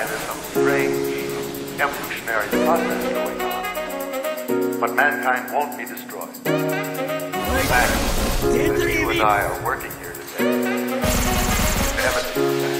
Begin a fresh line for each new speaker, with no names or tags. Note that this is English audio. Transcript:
why there's some strange evolutionary process going on. But mankind won't be destroyed. In fact, as you and I are working here today, evidence